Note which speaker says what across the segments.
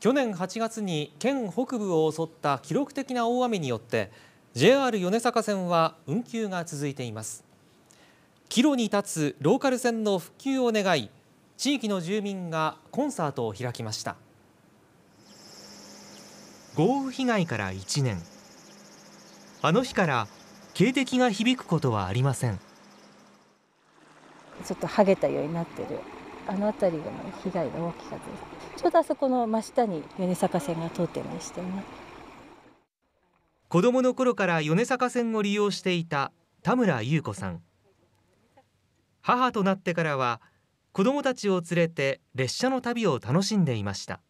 Speaker 1: 去年8月に県北部を襲った記録的な大雨によって JR 米坂線は運休が続いています。岐路に立つローカル線の復旧を願い地域の住民がコンサートを開きました。
Speaker 2: 豪雨被害から1年。あの日から警笛が響くことはありません。
Speaker 3: ちょっと剥げたようになってる。あの辺りが被害が大きかったです。ちょうどあそこの真下に米坂線が通ってましてね。
Speaker 2: 子供の頃から米坂線を利用していた田村優子さん。母となってからは子供たちを連れて列車の旅を楽しんでいました。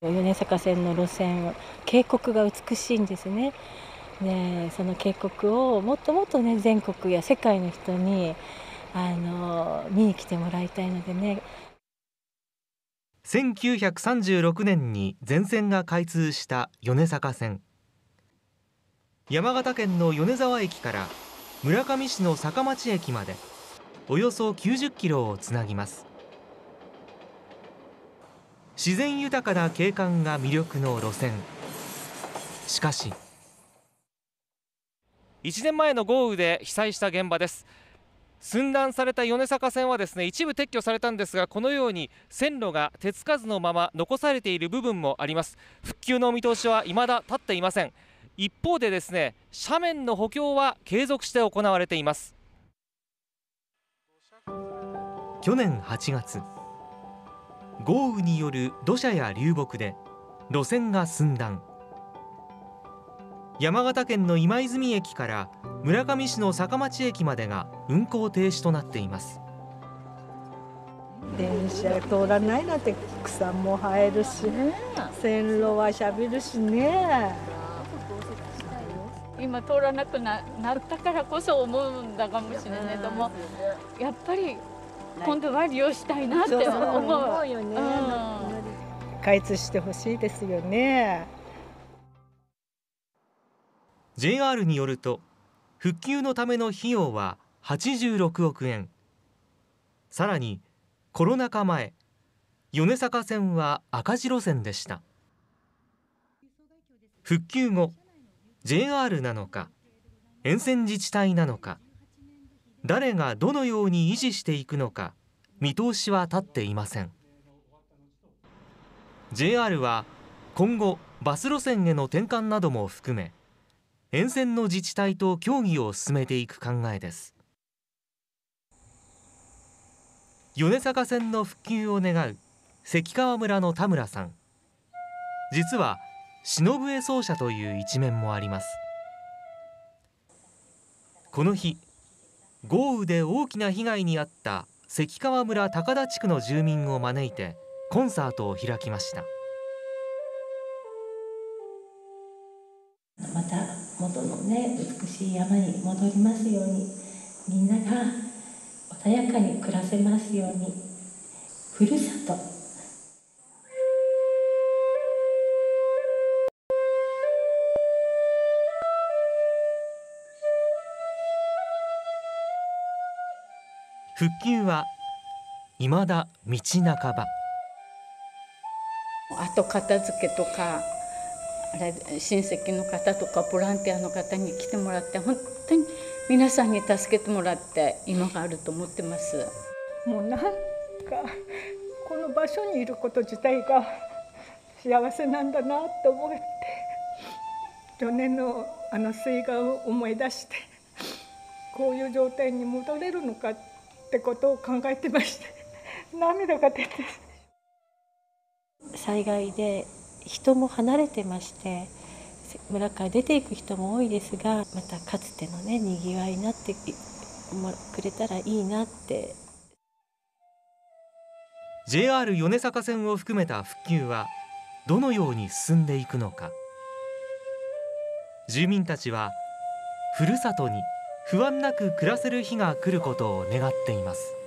Speaker 3: 米坂線の路線渓谷が美しいんですね。ねその渓谷をもっともっとね全国や世界の人にあの見に来てもらいたいのでね。
Speaker 2: 1936年に全線が開通した米坂線。山形県の米沢駅から村上市の坂町駅までおよそ90キロをつなぎます。自然豊かな景観が魅力の路線。しかし。
Speaker 1: 1年前の豪雨で被災した現場です寸断された米坂線はですね一部撤去されたんですがこのように線路が手つかずのまま残されている部分もあります。復旧の見通しは未だ立っていません。一方でですね斜面の補強は継続して行われています。
Speaker 2: 去年8月豪雨による土砂や流木で路線が寸断。山形県の今泉駅から村上市の坂町駅までが運行停止となっています。
Speaker 4: 電車通らないなんて草も生えるし、線路はしゃべるしね。
Speaker 5: 今通らなくなったからこそ思うんだかもしれないけどもやっぱり今度は利用したいなって思う思うよね、
Speaker 4: うん、開通してほしいですよね
Speaker 2: JR によると復旧のための費用は86億円。さらにコロナ禍前米坂線は赤字路線でした。復旧後 JR なのか沿線自治体なのか誰がどのように維持していくのか見通しは立っていません。JR は今後バス路線への転換なども含め沿線の自治体と協議を進めていく考えです。米坂線の復旧を願う関川村の田村さん。実は篠笛奏者という一面もあります。この日豪雨で大きな被害に遭った関川村高田地区の住民を招いてコンサートを開きました。
Speaker 3: また元のね美しい山に戻りますようにみんなが穏やかに暮らせますようにふるさと。
Speaker 2: 復旧は未だ道半ば。
Speaker 5: 後片付けとか親戚の方とかボランティアの方に来てもらって本当に皆さんに助けてもらって今があると思ってます。
Speaker 4: もうなんかこの場所にいること自体が幸せなんだなと思って去年のあの水害を思い出してこういう状態に戻れるのかってことを考えてまして涙が出て。
Speaker 3: 災害で人も離れてまして村から出ていく人も多いですがまたかつてのねにぎわいになってくれたらいいなって。
Speaker 2: JR 米坂線を含めた復旧はどのように進んでいくのか。住民たちはふるさとに不安なく暮らせる日が来ることを願っています。